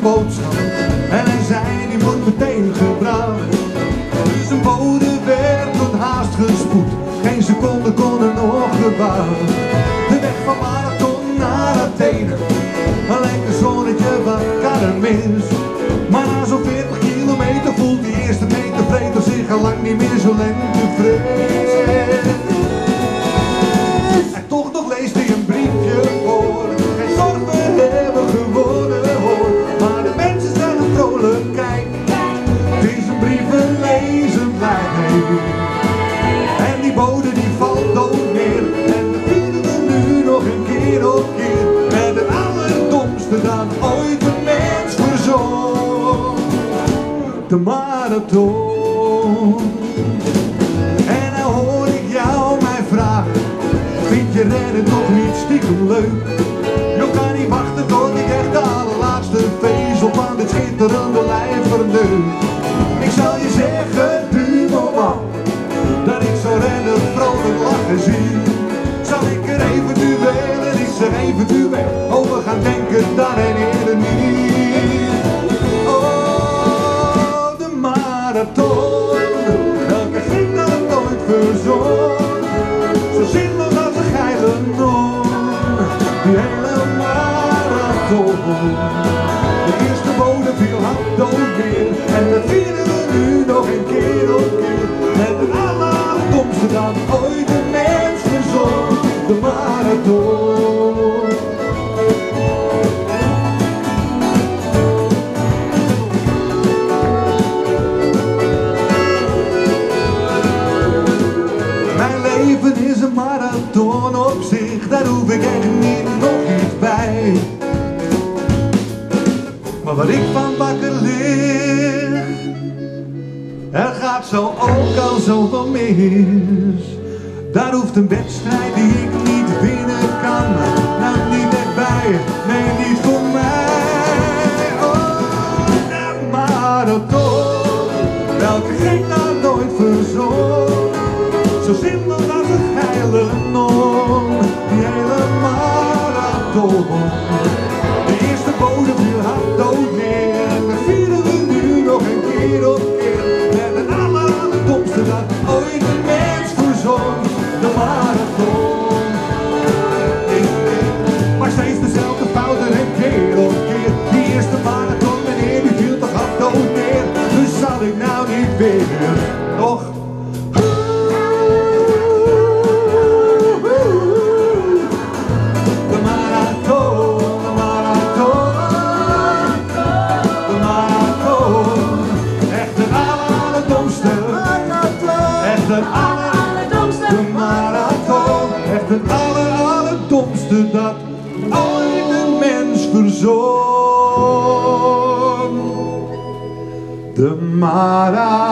een en hij zei die moet meteen gebracht. Dus een bode werd tot haast gespoed, geen seconde kon er nog gewaar. De weg van Marathon naar Athene, een lekker zonnetje wat kan. Maar na zo'n 40 kilometer voelt die eerste meter vreter zich al lang niet meer zo lentevreed. En En die bode die valt dood neer. En we vieren we nu nog een keer op keer. Met het allerdomste dat ooit een mens verzon. De marathon. En nou hoor ik jou mij vragen. Vind je rennen toch niet stiekem leuk? Je kan niet wachten tot ik echt de allerlaatste vezel van dit schitterende lijf verneuk. Ik zal je zeggen, zie. Zal ik er eventueel, ik zeg eventueel, over gaan denken dan en eerder niet. Oh, de marathon, welke ging dat nooit verzon. Zo zinloos als een geile non, die hele marathon. De eerste bodem viel hard dood weer, en leven is een marathon op zich, daar hoef ik echt niet nog iets bij. Maar wat ik van wakker lig, er gaat zo ook al zoveel mis. Daar hoeft een wedstrijd die ik niet winnen kan, nou niet echt bij, nee niet voor mij. Oh, de marathon, mens verzon, de marathon. Ik, maar steeds dezelfde fouten en keer op keer. Die eerste marathon, meneer, die viel toch dood neer. Dus zal ik nou niet weer, nog de marathon, de een mens verzon. De marathon.